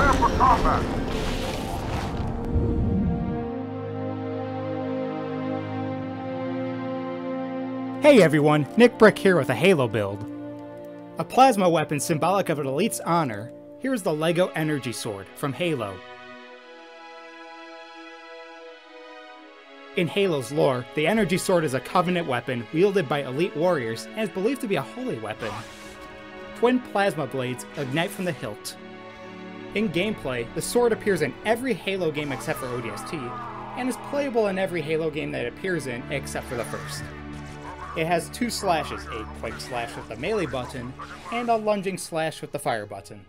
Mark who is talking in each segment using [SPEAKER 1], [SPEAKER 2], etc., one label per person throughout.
[SPEAKER 1] Prepare for combat!
[SPEAKER 2] Hey everyone, Nick Brick here with a Halo build. A plasma weapon symbolic of an elite's honor, here's the LEGO Energy Sword from Halo. In Halo's lore, the Energy Sword is a Covenant weapon wielded by elite warriors and is believed to be a holy weapon. Twin plasma blades ignite from the hilt. In gameplay, the sword appears in every Halo game except for ODST, and is playable in every Halo game that it appears in except for the first. It has two slashes, a quick slash with the melee button, and a lunging slash with the fire button.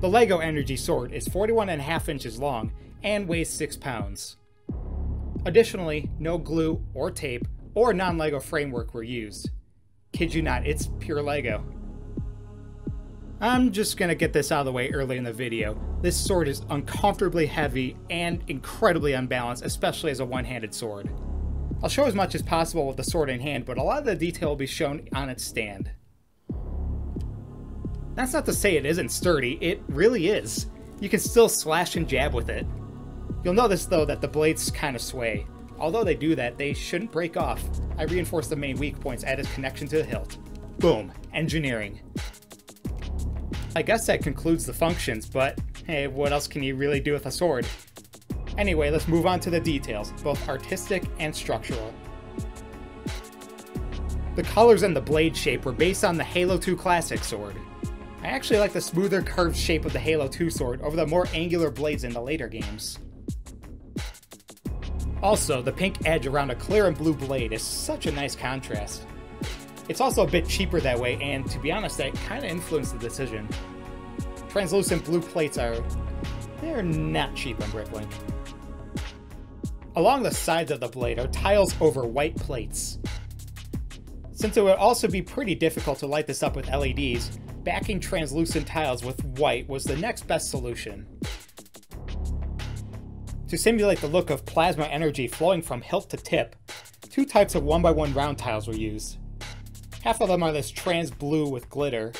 [SPEAKER 2] The LEGO Energy Sword is 41.5 inches long and weighs 6 pounds. Additionally, no glue or tape or non-LEGO framework were used. Kid you not, it's pure LEGO. I'm just gonna get this out of the way early in the video. This sword is uncomfortably heavy and incredibly unbalanced, especially as a one-handed sword. I'll show as much as possible with the sword in hand, but a lot of the detail will be shown on its stand. That's not to say it isn't sturdy, it really is. You can still slash and jab with it. You'll notice though that the blades kind of sway. Although they do that, they shouldn't break off. I reinforced the main weak points at its connection to the hilt. Boom, engineering. I guess that concludes the functions, but hey, what else can you really do with a sword? Anyway, let's move on to the details, both artistic and structural. The colors and the blade shape were based on the Halo 2 Classic sword. I actually like the smoother curved shape of the Halo 2 sword over the more angular blades in the later games. Also, the pink edge around a clear and blue blade is such a nice contrast. It's also a bit cheaper that way, and to be honest, that kinda influenced the decision. Translucent blue plates are... they're not cheap on Bricklink. Along the sides of the blade are tiles over white plates. Since it would also be pretty difficult to light this up with LEDs, backing translucent tiles with white was the next best solution. To simulate the look of plasma energy flowing from hilt to tip, two types of 1x1 round tiles were used. Half of them are this trans blue with glitter,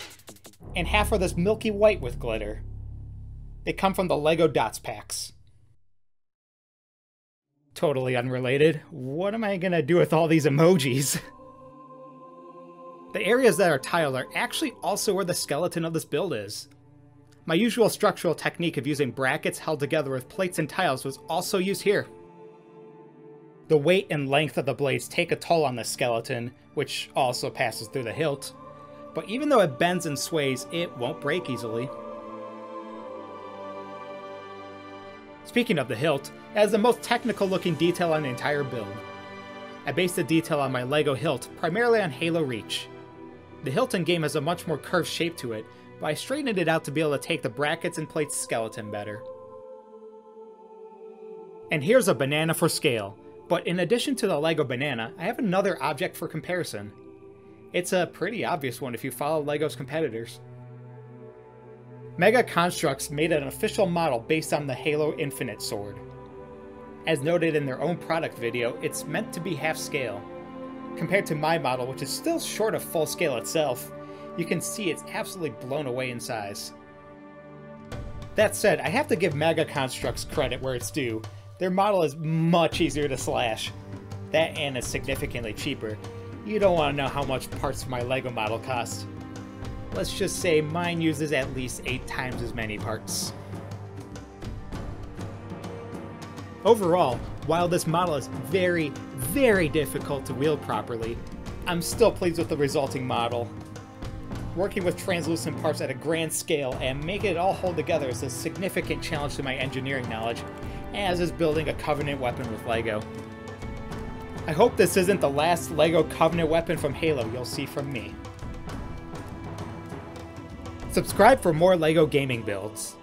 [SPEAKER 2] and half are this milky white with glitter. They come from the LEGO Dots packs. Totally unrelated. What am I gonna do with all these emojis? The areas that are tiled are actually also where the skeleton of this build is. My usual structural technique of using brackets held together with plates and tiles was also used here. The weight and length of the blades take a toll on the skeleton, which also passes through the hilt, but even though it bends and sways, it won't break easily. Speaking of the hilt, it has the most technical looking detail on the entire build. I based the detail on my LEGO hilt primarily on Halo Reach. The hilt in game has a much more curved shape to it, but I straightened it out to be able to take the brackets and plates skeleton better. And here's a banana for scale, but in addition to the LEGO banana, I have another object for comparison. It's a pretty obvious one if you follow LEGO's competitors. Mega Construx made an official model based on the Halo Infinite sword. As noted in their own product video, it's meant to be half scale. Compared to my model, which is still short of full scale itself, you can see it's absolutely blown away in size. That said, I have to give Mega Construx credit where it's due. Their model is much easier to slash. That and is significantly cheaper. You don't want to know how much parts my LEGO model cost. Let's just say mine uses at least 8 times as many parts. Overall, while this model is very, very difficult to wield properly, I'm still pleased with the resulting model. Working with translucent parts at a grand scale and making it all hold together is a significant challenge to my engineering knowledge, as is building a Covenant weapon with LEGO. I hope this isn't the last LEGO Covenant weapon from Halo you'll see from me. Subscribe for more LEGO gaming builds.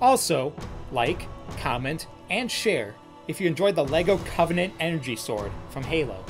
[SPEAKER 2] Also, like, comment, and share if you enjoyed the LEGO Covenant Energy Sword from Halo.